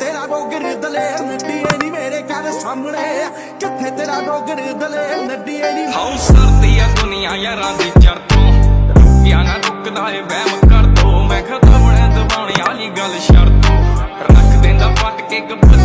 ਤੇਰਾ ਗੋਗਰ ਦਲੇਰ ਨੱਡੀਏ ਨਹੀਂ ਮੇਰੇ ਘਰ ਸਾਹਮਣੇ। ਕਿੱਥੇ ਤੇਰਾ ਗੋਗਰ ਦਲੇਰ ਨੱਡੀਏ ਨਹੀਂ ਹਾਉ ਸਰਦੀ ਆ ਦੁਨੀਆ ਯਾਰਾਂ ਦੀ ਚਰਤੋਂ ਰੁਕਿਆ ਨਾ ਰੁਕਦਾ ਏ, ਵਹਿਮ ਕਰ ਦੋ। ਮੈਂ ਖਤਮ ਬਣੇ ਦਬਾਉਣੇ ਵਾਲੀ ਗੱਲ ਸ਼ਰਤੋਂ ਰੱਖ ਦਿੰਦਾ ਪੱਟ ਕੇ ਗੱਬਰ